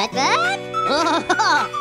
ペペお